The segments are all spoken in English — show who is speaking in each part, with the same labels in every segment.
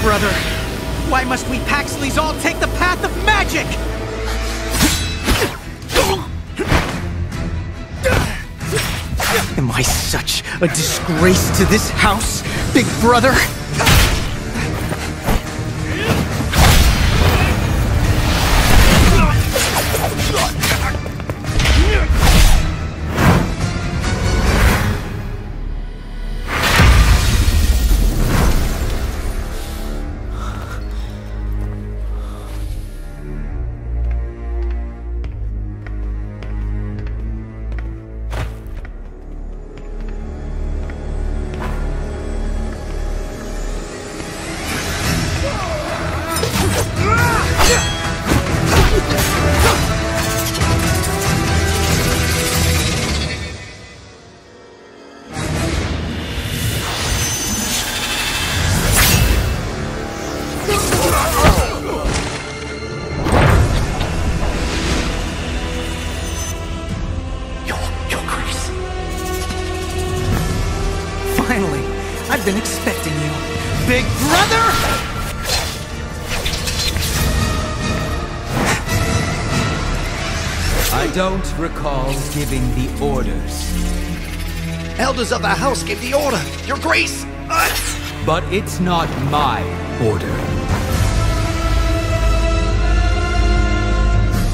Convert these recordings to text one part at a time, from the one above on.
Speaker 1: brother. Why must we Paxleys all take the path of magic? Am I such a disgrace to this house, big brother? I've been expecting you. Big brother!
Speaker 2: I don't recall giving the orders,
Speaker 3: Elders of the house gave the order. Your grace! Uh,
Speaker 2: but it's not my order.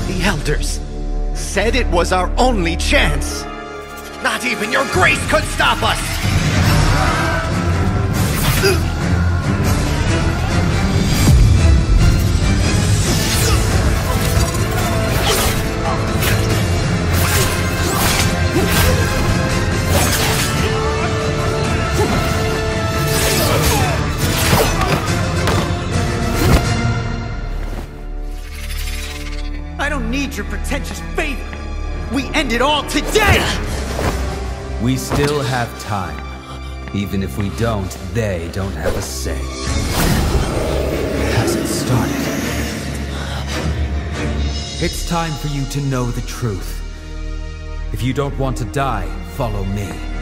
Speaker 3: the elders said it was our only chance. Not even your grace could stop us!
Speaker 1: I don't need your pretentious favor. We end it all today!
Speaker 2: We still have time. Even if we don't, they don't have a say. Hasn't started. It's time for you to know the truth. If you don't want to die, follow me.